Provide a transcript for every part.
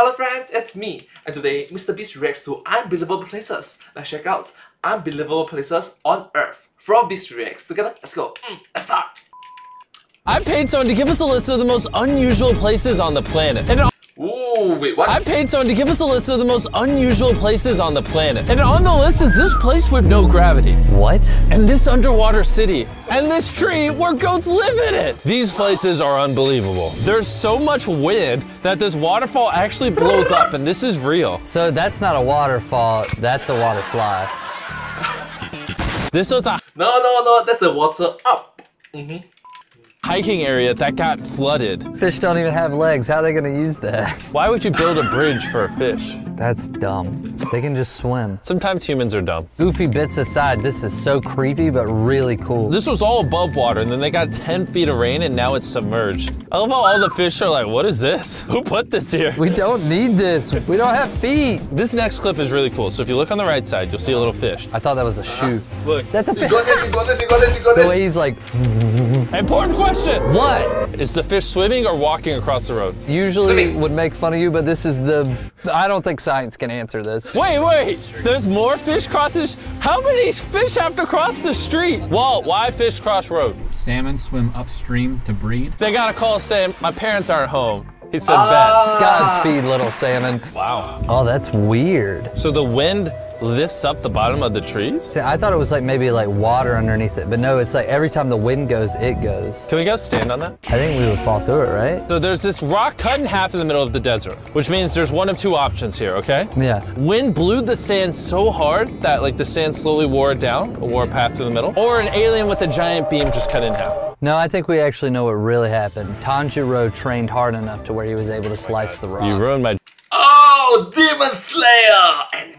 Hello friends, it's me, and today Mr. Beast reacts to Unbelievable Places. Let's check out Unbelievable Places on Earth from Beast Reacts. Together, let's go. Mm, let's start. I paid someone to give us a list of the most unusual places on the planet. And Ooh, wait, what? I paid someone to give us a list of the most unusual places on the planet. And on the list is this place with no gravity. What? And this underwater city. And this tree where goats live in it. These places are unbelievable. There's so much wind that this waterfall actually blows up and this is real. So that's not a waterfall, that's a waterfly. This was a No, no, no, that's the water up. Mm-hmm. Hiking area that got flooded. Fish don't even have legs, how are they gonna use that? Why would you build a bridge for a fish? That's dumb. They can just swim. Sometimes humans are dumb. Goofy bits aside, this is so creepy, but really cool. This was all above water, and then they got 10 feet of rain, and now it's submerged. I love how all the fish are like, what is this? Who put this here? We don't need this. We don't have feet. This next clip is really cool. So if you look on the right side, you'll see a little fish. I thought that was a shoe. Look. That's a You fish. got this, you got this, you got this, you got The way he's like, Important question. what? Is the fish swimming or walking across the road? Usually Swimming. would make fun of you, but this is the, I don't think science can answer this. Wait, wait. There's more fish crossing. How many fish have to cross the street? Walt, why fish cross road? Salmon swim upstream to breed. They got a call saying, my parents aren't home. He said, Ah. Godspeed, little salmon. Wow. Oh, that's weird. So the wind lifts up the bottom of the trees? See, I thought it was like maybe like water underneath it, but no, it's like every time the wind goes, it goes. Can we go stand on that? I think we would fall through it, right? So there's this rock cut in half in the middle of the desert, which means there's one of two options here, okay? Yeah. Wind blew the sand so hard that like the sand slowly wore it down, or wore a path through the middle, or an alien with a giant beam just cut it in half. No, I think we actually know what really happened. Tanjiro trained hard enough to where he was able to slice the rock. You ruined my Oh, Demon Slayer anime.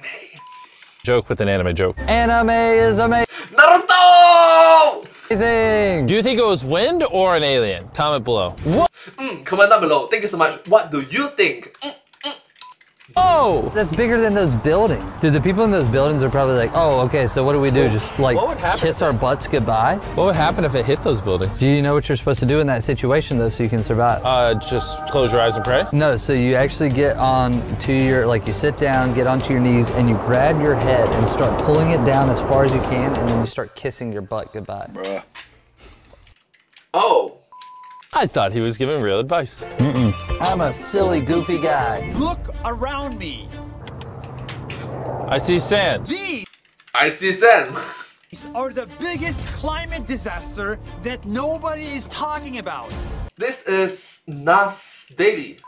Joke with an anime joke. Anime is Naruto! amazing. Do you think it was wind or an alien? Comment below. What? Mm, comment down below. Thank you so much. What do you think? Mm. Oh! That's bigger than those buildings. Dude, the people in those buildings are probably like, oh, okay, so what do we do? Just like What would happen kiss our butts goodbye? What would happen if it hit those buildings? Do you know what you're supposed to do in that situation though so you can survive? Uh, just close your eyes and pray? No, so you actually get on to your, like you sit down, get onto your knees, and you grab your head and start pulling it down as far as you can, and then you start kissing your butt goodbye. Oh. I thought he was giving real advice. I'm a silly, goofy guy. Look around me. I see sand. These I see sand. are the biggest climate disaster that nobody is talking about. This is Nas Daily.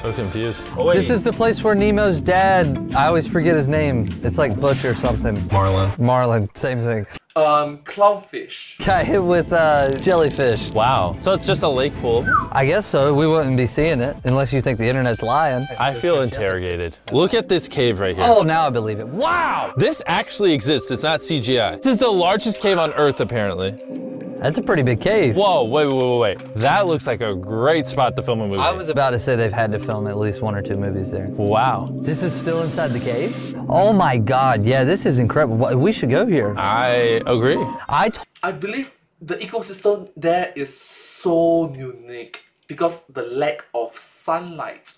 So confused. Oh, this is the place where Nemo's dad, I always forget his name. It's like Butch or something. Marlin. Marlin, same thing. Um, clownfish. Got hit with uh, jellyfish. Wow. So it's just a lake full I guess so. We wouldn't be seeing it unless you think the internet's lying. I feel interrogated. Look at this cave right here. Oh, now I believe it. Wow! This actually exists. It's not CGI. This is the largest cave on Earth, apparently. That's a pretty big cave. Whoa, wait, wait, wait, wait. That looks like a great spot to film a movie. I was about to say they've had to film at least one or two movies there. Wow. This is still inside the cave? Oh my God, yeah, this is incredible. We should go here. I agree. I t- I believe the ecosystem there is so unique because the lack of sunlight.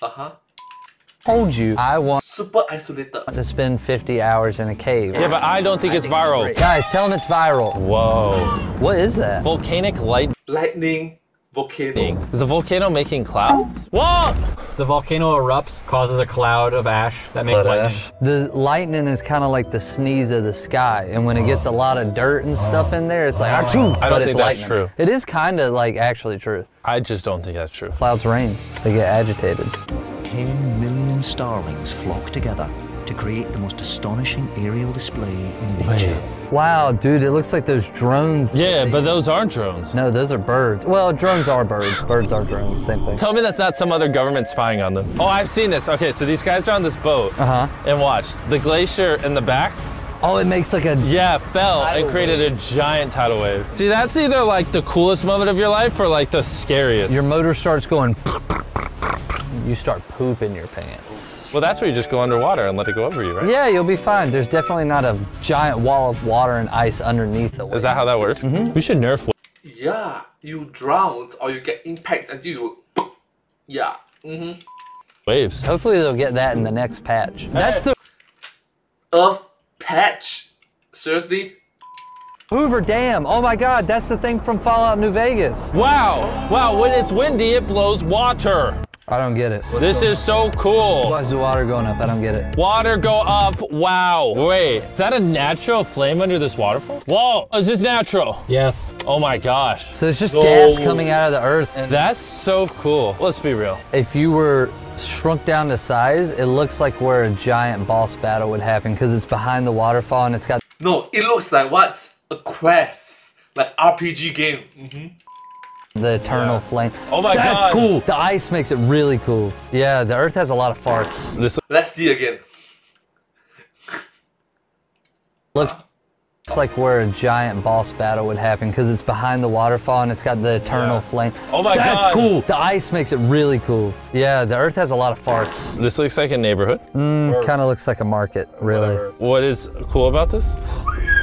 Uh-huh. Told you I want Super isolated. to spend 50 hours in a cave. Yeah, but I don't think it's viral. Guys, tell them it's viral. Whoa. What is that? Volcanic lightning. Lightning, volcano. Is the volcano making clouds? Whoa! The volcano erupts, causes a cloud of ash that makes lightning. The lightning is kind of like the sneeze of the sky, and when it gets a lot of dirt and stuff in there, it's like achoo, I don't but it's think that's lightning. true. It is kind of like actually true. I just don't think that's true. Clouds rain, they get agitated. 10 million starlings flock together to create the most astonishing aerial display in nature. Wow, dude, it looks like those drones. Yeah, but those aren't drones. No, those are birds. Well, drones are birds. Birds are drones. Same thing. Tell me that's not some other government spying on them. Oh, I've seen this. Okay, so these guys are on this boat. Uh huh. And watch, the glacier in the back, Oh, it makes like a. yeah, fell and Tidal created a giant tidal wave. See, that's either like the coolest moment of your life or like the scariest. Your motor starts going. You start pooping your pants. well, that's where you just go underwater and let it go over you, right? Yeah, you'll be fine. There's definitely not a giant wall of water and ice underneath the Is that how that works? Mm -hmm. We should nerf Yeah, you drown or you get impact until you. Yeah. Mm hmm Waves. Hopefully they'll get that in the next patch. That's the Earth patch. Seriously? Hoover Dam. Oh my God, that's the thing from Fallout New Vegas. Wow. Wow, when it's windy, it blows water. I don't get it. This is so cool. Why is the water going up? I don't get it. Water go up. Wow. Wait, is that a natural flame under this waterfall? Whoa, is this natural? Yes. Oh my gosh. So it's just No. gas coming out of the earth. And That's so cool. Let's be real. if you were shrunk down to size, it looks like where a giant boss battle would happen because it's behind the waterfall and it's got No, it looks like what? A quest. Like RPG game. Mhm. The eternal flame. Oh my That's God. That's cool. The ice makes it really cool. Yeah, the earth has a lot of farts. Let's see again. Looks like where a giant boss battle would happen because it's behind the waterfall and it's got the eternal flame. Oh my That's God. That's cool. The ice makes it really cool. Yeah, the earth has a lot of farts. this looks like a neighborhood. Mm, kind of looks like a market, really. What is cool about this?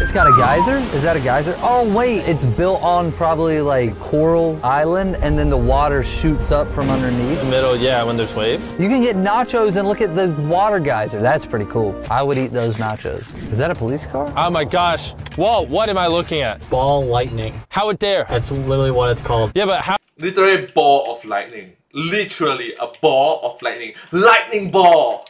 It's got a geyser? Is that a geyser? Oh, wait, it's built on probably like Coral Island and then the water shoots up from underneath. The Middle, yeah, when there's waves. You can get nachos and look at the water geyser. That's pretty cool. I would eat those nachos. Is that a police car? Oh my gosh. Whoa, what am I looking at? Ball lightning. How it dare? That's literally what it's called. Yeah, but how? Literally ball of lightning. Literally a ball of lightning. Lightning ball!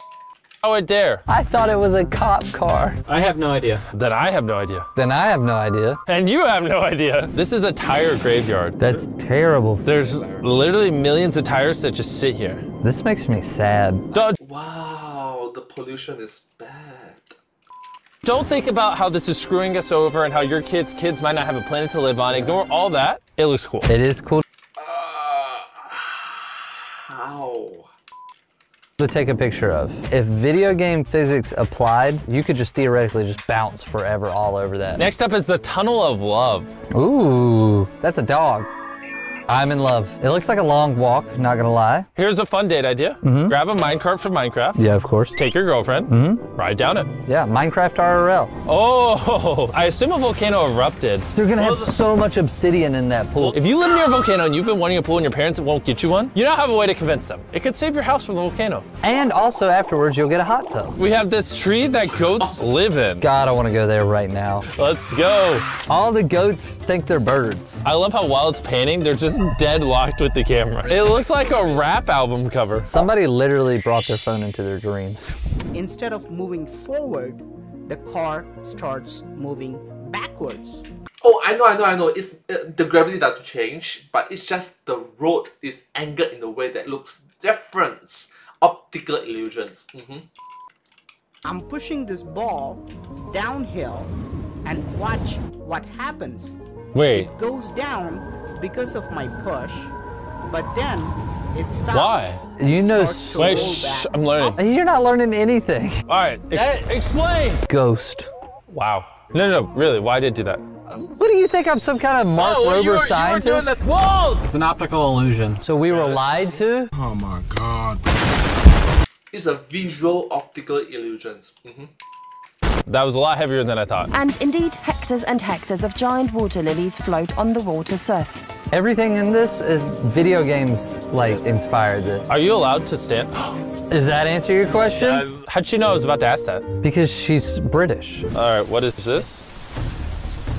How it dare? I thought it was a cop car. I have no idea. Then I have no idea. Then I have no idea. And you have no idea. This is a tire graveyard. That's terrible. There's literally millions of tires that just sit here. This makes me sad. Don't, Wow, the pollution is bad. Don't think about how this is screwing us over and how your kids' kids might not have a planet to live on. Ignore all that. It looks cool. It is cool uh, How? to take a picture of. If video game physics applied, you could just theoretically just bounce forever all over that. Next up is the Tunnel of Love. Ooh, that's a dog. I'm in love. It looks like a long walk, not gonna lie. Here's a fun date idea. Grab a minecart from Minecraft. Yeah, of course. Take your girlfriend. mm -hmm. Ride down it. Yeah, Minecraft RRL. Oh, I assume a volcano erupted. They're gonna have so much obsidian in that pool. If you live near a volcano and you've been wanting a pool and your parents won't get you one, you now have a way to convince them. It could save your house from the volcano. And also afterwards, you'll get a hot tub. We have this tree that goats live in. God, I wanna go there right now. Let's go. All the goats think they're birds. I love how while it's painting, they're just dead locked with the camera. It looks like a rap album cover. Somebody literally brought their phone into their dreams. instead of moving forward, the car starts moving backwards. Oh, I know, I know, I know. It's uh, the gravity doesn't change, but it's just the road is angled in a way that looks different. Optical illusions. hmm I'm pushing this ball downhill and watch what happens. Wait, It goes down because of my push, but then it stops. Why? You know starts wait, shh. I'm learning. You're not learning anything. All right, ex- explain. Ghost. Wow. No, no, no, really, why did it do that? What do you think? I'm some kind of Mark Oh, Rober you you were scientist? doing that- Whoa! It's an optical illusion. So we were lied to? Oh my God. It's a visual optical illusions. hmm That was a lot heavier than I thought. And indeed, hectares and hectares of giant water lilies float on the water surface. Everything in this is video games like inspired this. Are you allowed to stand? Does that answer your question? Uh, how'd she know I was about to ask that? Because she's British. All right, what is this?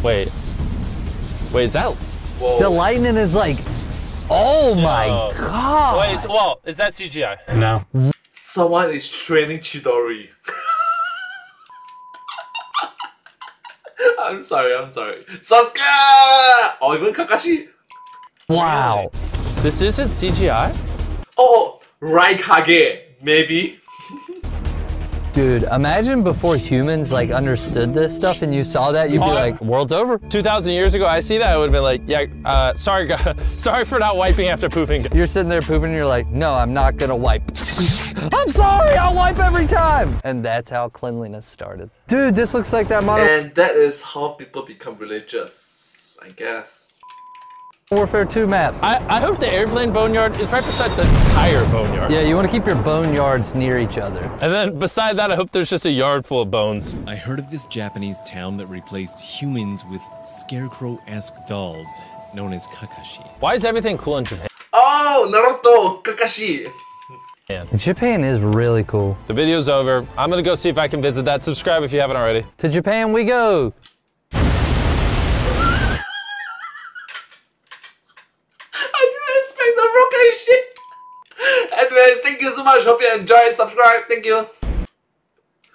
Wait. Wait, is that? The lightning is like, oh my Oh. god. Wait, well, is that CGI? No. Someone is training Chidori. I'm sorry, I'm sorry. Sasuke! Or even Kakashi. Wow. This isn't CGI? Oh, Raikage, maybe. Dude, imagine before humans like understood this stuff and you saw that, you'd be Oh, like, world's over. 2,000 years ago, I see that, I would have been like, yeah, uh, sorry, sorry for not wiping after pooping. You're sitting there pooping and you're like, no, I'm not gonna wipe. I'm sorry, I'll wipe every time. And that's how cleanliness started. Dude, this looks like that Modern And that is how people become religious, I guess. Warfare 2 map. I, I hope the airplane boneyard is right beside the tire boneyard. Yeah, you wanna keep your boneyards near each other. And then beside that, I hope there's just a yard full of bones. I heard of this Japanese town that replaced humans with scarecrow esque dolls known as Kakashi. Why is everything cool in Japan? Oh, Naruto, Kakashi. Japan is really cool. The video's over. I'm gonna go see if I can visit that. Subscribe if you haven't already. To Japan we go. I didn't expect the rocket shit. Anyways, thank you so much. Hope you enjoyed. Subscribe. Thank you.